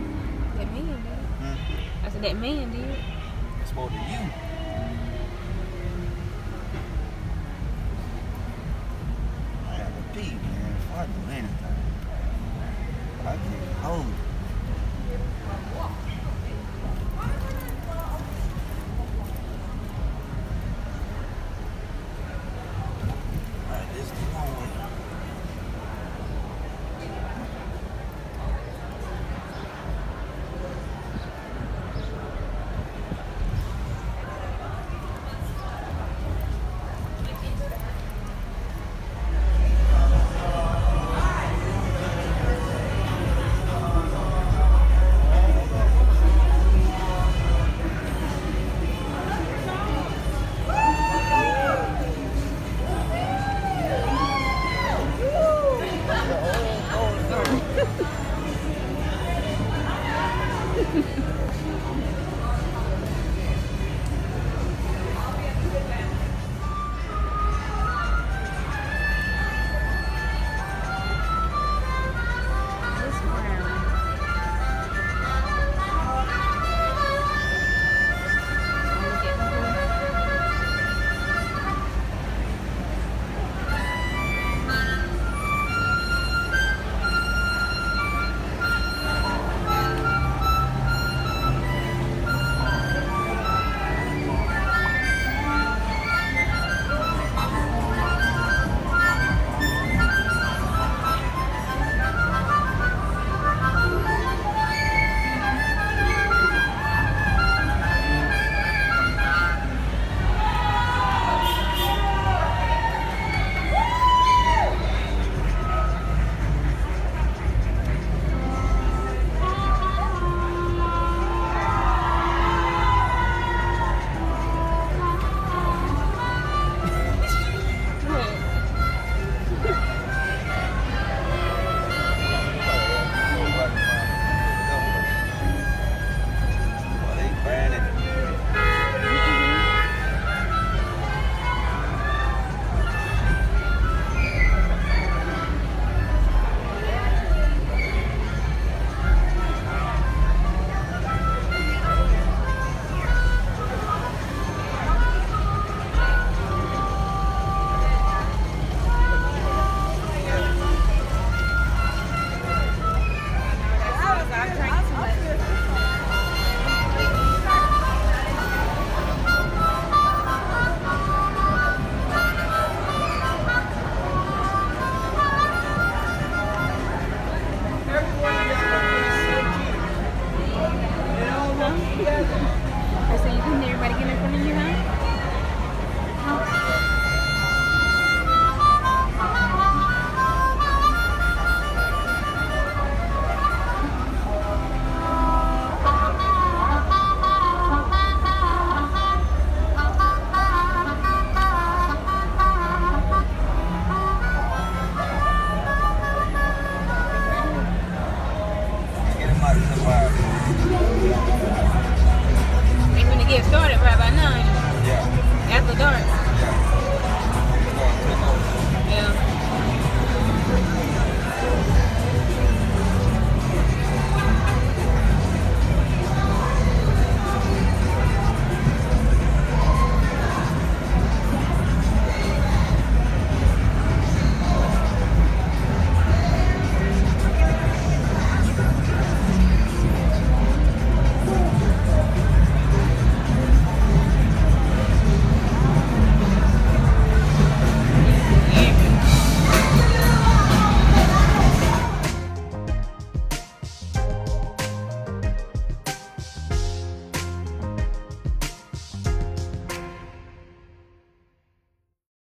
That man did. -hmm. I said, that man did. That's more than you. coming here. Alright.